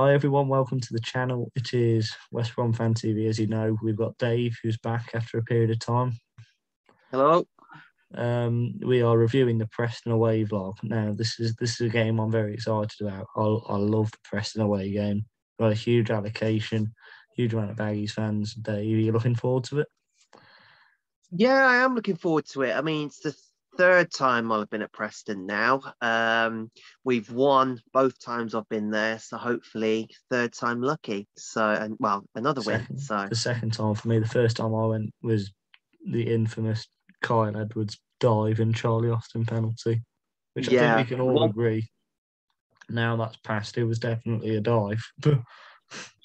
Hi everyone, welcome to the channel. It is West Brom Fan TV. As you know, we've got Dave who's back after a period of time. Hello. Um, we are reviewing the Preston away vlog. Now, this is this is a game I'm very excited about. I, I love the Preston away game. Got a huge allocation, huge amount of Baggies fans. Dave, are you looking forward to it? Yeah, I am looking forward to it. I mean, it's the third time I've been at Preston now. Um, we've won both times I've been there, so hopefully third time lucky. So, and well, another Second, win. So the second time for me. The first time I went was the infamous Kyle Edwards dive and Charlie Austin penalty, which I Yeah, think we can all well- agree. Now that's passed. It was definitely a dive.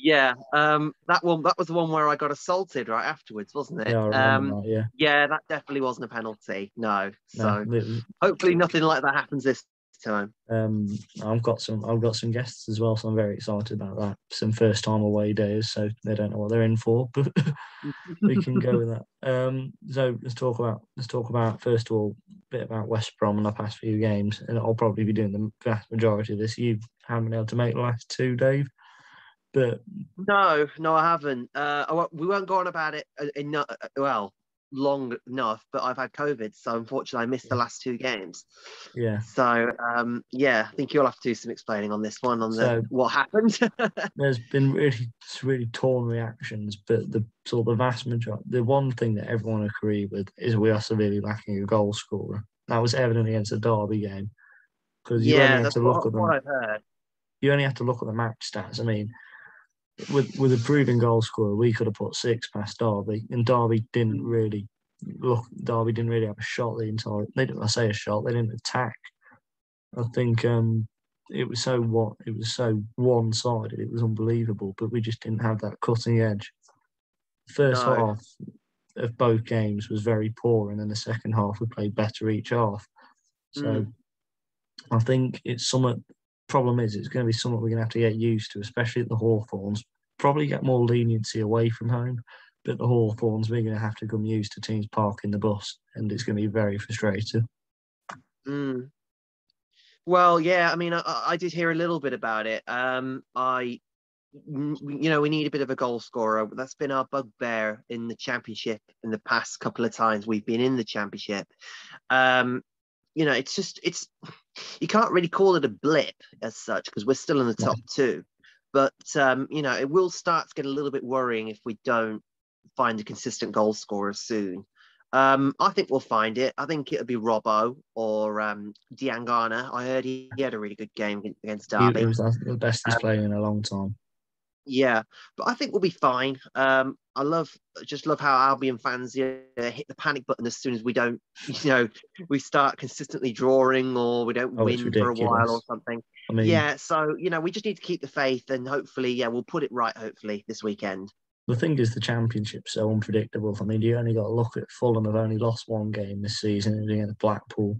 yeah, um, that one that was the one where I got assaulted right afterwards, wasn't it? yeah, um, that. Yeah. yeah, that definitely wasn't a penalty. No. So No, hopefully nothing like that happens this time. Um, I've got some. I've got some guests as well, so I'm very excited about that. Some first time away days, so they don't know what they're in for, but we can go with that. Um, so let's talk about let's talk about first of all a bit about West Brom and the past few games, and I'll probably be doing the vast majority of this. You haven't been able to make the last two, Dave, but No, no, I haven't. Uh, we won't go on about it enough. Well, long enough, but I've had COVID, so unfortunately, I missed the last two games. yeah, So, um, yeah, I think you'll have to do some explaining on this one on the So- what happened. there's been really really torn reactions, but the sort of the vast majority, the one thing that everyone agree with is we are severely lacking a goal scorer. That was evident against the Derby game because you only have to look at them. what I've heard. you only have to look at the match stats. I mean, with with a proven goal scorer, we could have put six past Derby, and Derby didn't really look. Derby didn't really have a shot the entire. They didn't I say a shot. They didn't attack. I think um, it was so what it was so one sided. It was unbelievable, but we just didn't have that cutting edge. First No. half of both games was very poor, and then the second half we played better each half. So Mm. I think it's somewhat problem is it's going to be something we're going to have to get used to, especially at the Hawthorns. Probably get more leniency away from home, but the Hawthorns we're going to have to come used to teams parking the bus, and it's going to be very frustrating. Mm. Well, yeah, I mean, I, I did hear a little bit about it. Um, I, you know, we need a bit of a goal scorer. That's been our bugbear in the championship in the past couple of times we've been in the championship. Um, you know, it's just it's you can't really call it a blip as such because we're still in the top two. But um, you know, it will start to get a little bit worrying if we don't find a consistent goal scorer soon. Um, I think we'll find it. I think it'll be Robbo or um, Diangana. I heard he, he had a really good game ag- against He, Derby. it was the best he's Um, played in a long time. Yeah, but I think we'll be fine. Um, I love just love how Albion fans you know, hit the panic button as soon as we don't, you know, we start consistently drawing or we don't Oh, win for a while or something. I mean, Yeah, so you know, we just need to keep the faith and hopefully, yeah, we'll put it right. Hopefully this weekend. the thing is, the championship's so unpredictable. I mean, you only got to look at Fulham have only lost one game this season against Blackpool.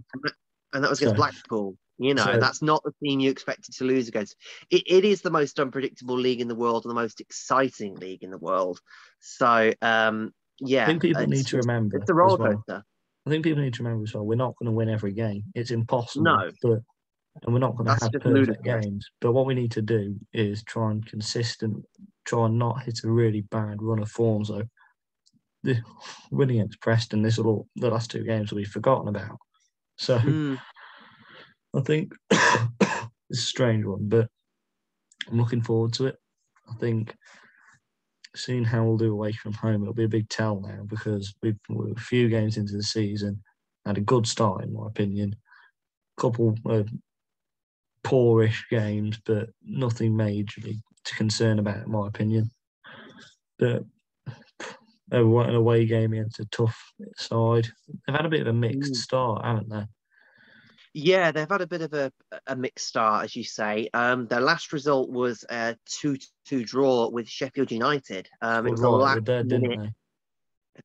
and that was against So- Blackpool. You know, so- that's not the team you expected to lose against. It, it is the most unpredictable league in the world and the most exciting league in the world. So, um, yeah, I think people need to remember. It's a roller well. coaster. I think people need to remember as well. We're not going to win every game. It's impossible. No. but and we're not going to have perfect ludicrous. games. But what we need to do is try and consistent, try and not hit a really bad run of form. So the winning against Preston, this will all, the last two games will be forgotten about. So Mm, I think it's a strange one, but I'm looking forward to it. I think seeing how we'll do away from home, it'll be a big tell now because we've we're a few games into the season, had a good start in my opinion. a Couple of poorish games, but nothing majorly to concern about in my opinion. But a- an away game against a tough side. They've had a bit of a mixed Mm. start, haven't they? Yeah, they've had a bit of a, a mixed start, as you say. Um, their last result was a two-two draw with Sheffield United. Um, it was right the dead, didn't they?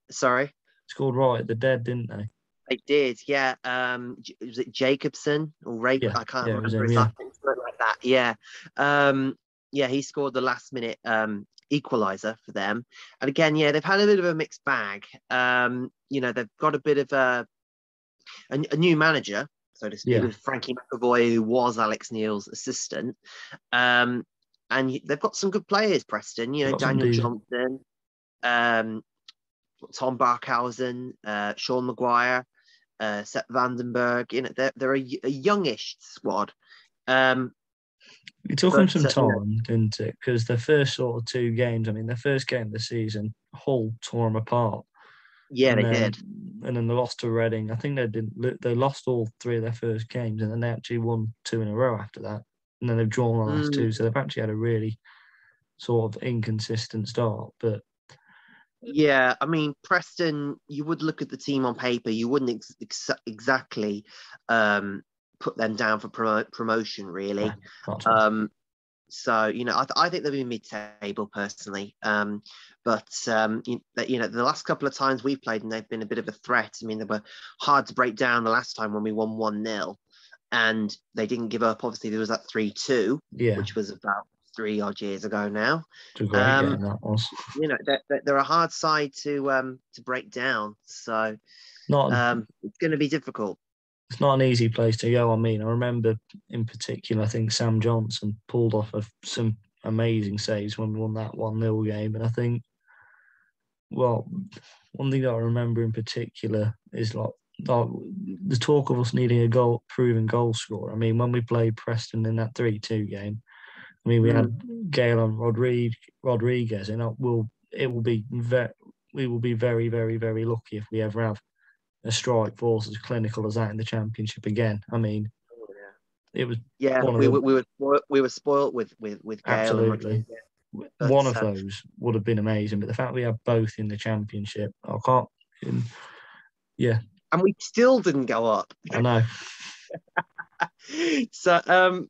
Sorry. Scored right at the dead, didn't they? They did, yeah. Um, was it Jacobson or Ray? Yeah, I can't yeah, remember his yeah. last name, something like that. Yeah, um, yeah. He scored the last minute um, equaliser for them, and again, yeah, they've had a bit of a mixed bag. Um, you know, they've got a bit of a a, a new manager, so to speak, Yeah. with Frankie McAvoy, who was Alex Neil's assistant. Um, and they've got some good players. Preston, you know, They've got some Daniel Johnson, um, Tom Barkhuizen, uh, Sean Maguire, uh, Sepp van den Berg. You know, they're they're a, a youngish squad. Um, It took them some uh, time, didn't it? Because the first sort of two games, I mean, their first game of the season, Hull tore them apart. Yeah, and they then, did. And then they lost to Reading. I think they didn't. They lost all three of their first games, and then they actually won two in a row after that. And then they've drawn the last Mm. two, so they've actually had a really sort of inconsistent start. But Yeah, I mean, Preston, you would look at the team on paper, you wouldn't ex- ex- exactly um, put them down for promo- promotion, really. Yeah. Um, so, you know, I, th- I think they'll be mid table personally. Um, but, um, you, you know, the last couple of times we've played and they've been a bit of a threat. I mean, they were hard to break down the last time when we won 1 0 and they didn't give up. Obviously, there was that 3 2, yeah, which was about three odd years ago now it's a great um, game that was. you know they're, they're- a hard side to um to break down so Not um it's going to be difficult it's not an easy place to go. I mean, I remember in particular, I think Sam Johnstone pulled off of some amazing saves when we won that 1 0 game. And I think, well, one thing that I remember in particular is like, like the talk of us needing a goal, proven goal scorer. I mean, when we played Preston in that 3 2 game, I mean, we had mm. Galen Rodriguez, Rodriguez, and it will it will be very we will be very very very lucky if we ever have a strike force as clinical as that in the championship again. I mean, oh, it was yeah we, were we were we were spoiled with with with Gayle and Absolutely. But, one of uh, those would have been amazing, but the fact we have both in the championship, I can't. yeah, and we still didn't go up. I know. so um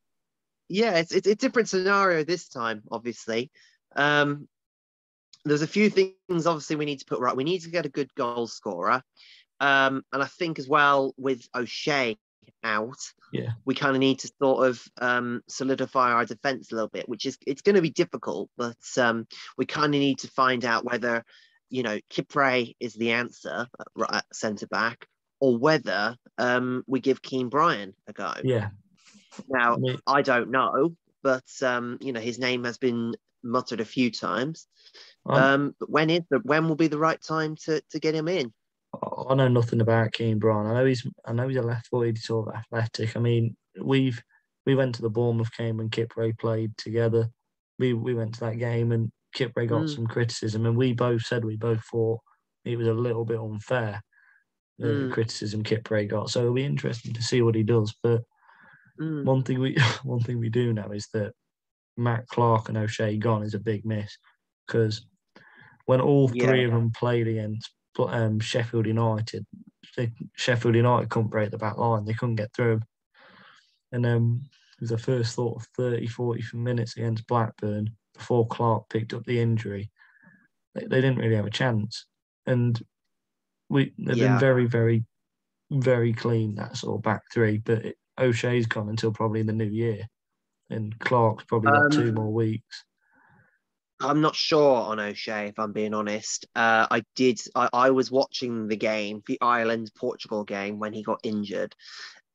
yeah it's, it's a different scenario this time obviously. Um there's a few things obviously we need to put right. We need to get a good goal scorer. Um and i think as well with o'shea out Yeah. we kind of need to sort of um solidify our defense a little bit which is it's going to be difficult but um we kind of need to find out whether you know Kipre is the answer at, at centre back or whether um we give Kean Bryan a go Yeah, now I I don't know, but um, you know his name has been muttered a few times. I'm- Um, but when is the when will be the right time to to get him in? I know nothing about Kean Bryan. I know he's I know he's a left-footed sort of athletic. I mean, we've we went to the Bournemouth game when Kipre played together. We we went to that game and Kipre got Mm. some criticism, and we both said we both thought it was a little bit unfair the Mm. criticism Kipre got. So it'll be interesting to see what he does. But Mm, one thing we one thing we do know is that Matt Clarke and O'Shea gone is a big miss because when all three Yeah. of them played against um, Sheffield United, they, Sheffield United couldn't break the back line. They couldn't get through. And um, it was the first sort of 30, 40 minutes against Blackburn before Clarke picked up the injury. They, they didn't really have a chance. And we they've Yeah. been very, very, very clean, that sort of back three. But it, O'Shea's gone until probably the new year. And Clarke's probably got two Um, more weeks. I'm not sure on O'Shea if I'm being honest. Uh, I did. I, I was watching the game, the Ireland Portugal game, when he got injured,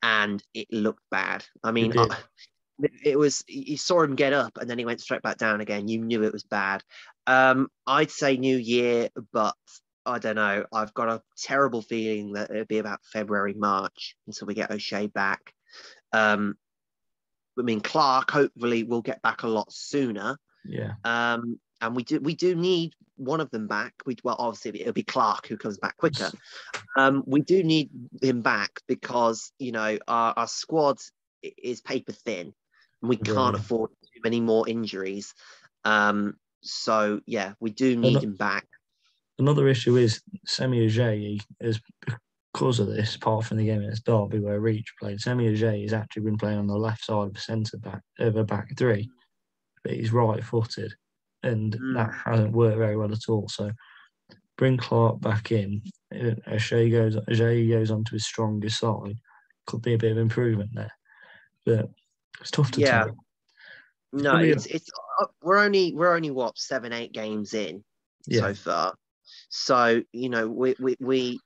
and it looked bad. I mean. I- it, it was. You saw him get up, and then he went straight back down again. You knew it was bad. Um, I'd say New Year, but I don't know. I've got a terrible feeling that it'll be about February, March until we get O'Shea back. Um, I mean, Clarke hopefully will get back a lot sooner. Yeah. Um, and we do we do need one of them back. We well, obviously it'll be Clarke who comes back quicker. Um, we do need him back because you know our, our squad is paper thin, and we can't Yeah. afford too many more injuries. Um, so yeah, we do need not- him back. Another issue is Semi Ajayi is because of this, apart from the game against Derby where Reach played, Semi Ajayi has actually been playing on the left side of the centre back of a back three. But he's right footed and Mm. that hasn't worked very well at all. So bring Clarke back in. uh, Ajayi goes Ajayi goes onto his strongest side. Could be a bit of improvement there. But it's tough to Yeah. tell. No, it's it's uh, we're only we're only what seven eight games in Yeah. so far. So you know we we we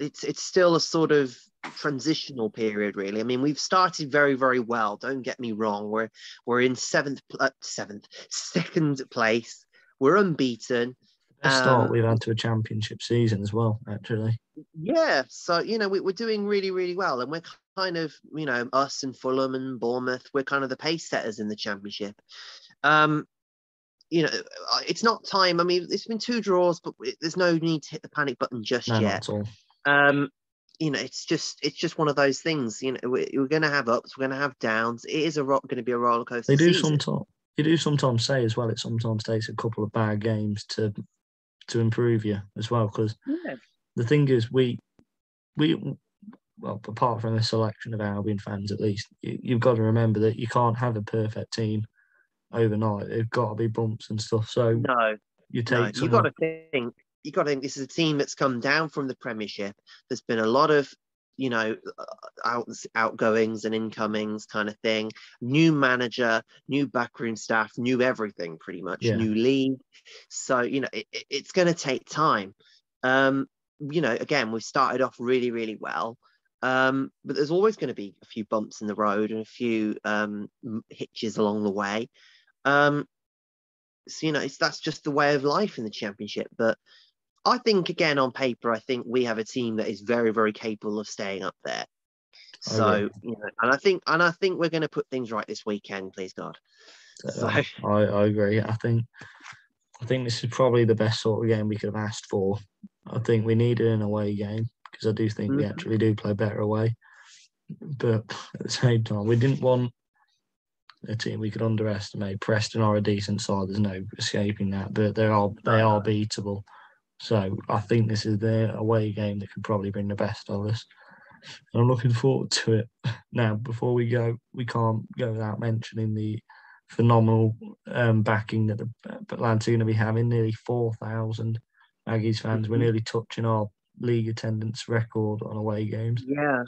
it's it's still a sort of transitional period really. I mean we've started very very well don't get me wrong. We're we're in seventh uh, seventh second place. We're unbeaten. Best start Um, we've had to a championship season as well, actually. yeah so you know we, we're doing really really well and we're kind of you know us and fulham and bournemouth we're kind of the pace setters in the championship. Um you know uh, it's not time. I mean it's been two draws but there's no need to hit the panic button just No, yet. not at all. Um you know it's just it's just one of those things you know we're, we're going to have ups we're going to have downs it is a rock going to be a roller coaster They do season. sometimes. You do sometimes say as well. It sometimes takes a couple of bad games to to improve you as well. Because yeah. the thing is, we we well, apart from a selection of Albion fans, at least you, you've got to remember that you can't have a perfect team overnight. There've got to be bumps and stuff. So no you no take you some got to think you got to think this is a team that's come down from the premiership. There's been a lot of you know uh, out, outgoings and incomings kind of thing. New manager new backroom staff new everything pretty much Yeah. new league. So you know it, it- it's going to take time. Um you know again we started off really really well. Um but there's always going to be a few bumps in the road and a few um hitches along the way. Um so, you know it's that's just the way of life in the championship but I think again on paper, I think we have a team that is very, very capable of staying up there. So you know, and I think and I think we're going to put things right this weekend, please God. So Uh, I, I agree. I think I think this is probably the best sort of game we could have asked for. I think we needed an away game because I do think we Mhm. actually do play better away. But at the same time, we didn't want a team we could underestimate. Preston are a decent side. There's no escaping that. But they are they are beatable. So I think this is the away game that could probably bring the best of us. And I'm looking forward to it. Now, before we go, we can't go without mentioning the phenomenal um, backing that the lads are going to be having. Nearly 4,000 Baggies fans. We're Mhm. nearly touching our league attendance record on away games. yeah,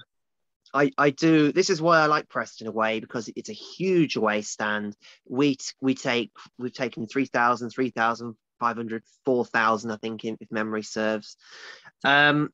I I do. This is why I like Preston away because it's a huge away stand. We we take we've taken 3,000, 3,500, 4,000, I think, if if memory serves. Um,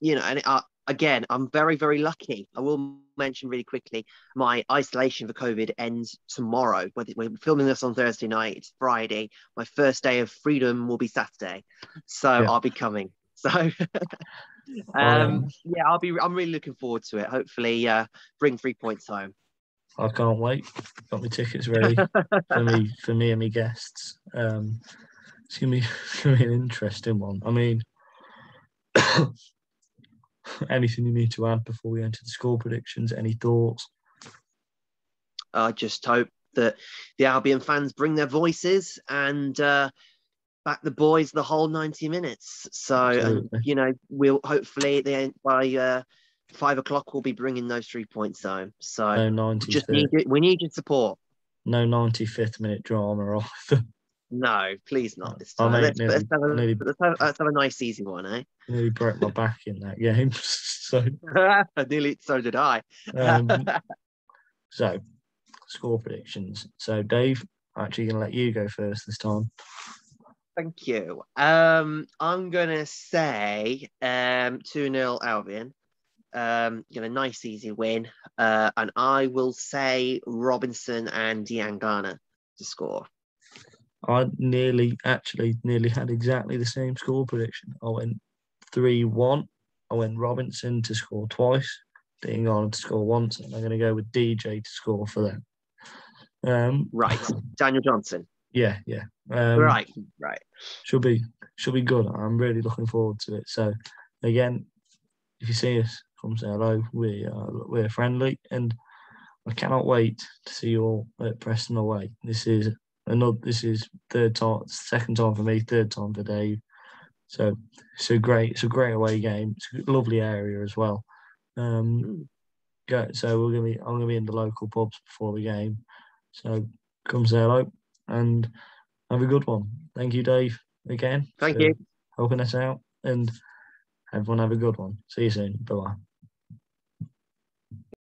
you know, and uh, again, I'm very, very lucky. I will mention really quickly my isolation for COVID ends tomorrow. We're, we're filming this on Thursday night. It's Friday. My first day of freedom will be Saturday, so Yeah. I'll be coming. So, um, um, yeah, I'll be. I'm really looking forward to it. Hopefully, uh, bring three points home. I can't wait. Got my tickets ready for me for me and my guests. Um, it's gonna be it's gonna be an interesting one. I mean, anything you need to add before we enter the score predictions? Any thoughts? I just hope that the Albion fans bring their voices and uh, back the boys the whole 90 minutes. So, and, you know, we'll hopefully at the end by uh, five o'clock we'll be bringing those three points home. So, No we ninety just need. We need your support. no ninety fifth minute drama either. No, please not this I time. Let's, nearly- let's, have a, nearly- let's, have, let's have a nice, easy one, eh? nearly broke my back in that game. so Nearly, so did I. um, so score predictions. So Dave, I'm actually gonna let you go first this time. Thank you. Um, I'm gonna say um two 0 Albion. Um, get a nice easy win. Uh, and I will say Robinson and Diangana to score. I nearly actually nearly had exactly the same score prediction. I went three one. I went Robinson to score twice, Diangana to score once, and I'm going to go with DJ to score for them. Um, Right, Daniel Johnson. yeah, yeah. Um, right, right. should be should be good. I'm really looking forward to it. So again, if you see us, come say hello. We are we're friendly, and I cannot wait to see you all at Preston away. This is another. This is third time, second time for me, third time for Dave. So it's a great, it's a great away game. It's a lovely area as well. Um, go, so we're gonna be. I'm gonna be in the local pubs before the game. So come say hello and have a good one. Thank you, Dave, again. Thank you. Helping us out and everyone have a good one. See you soon. Bye bye.